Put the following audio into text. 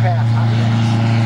pass, obviously.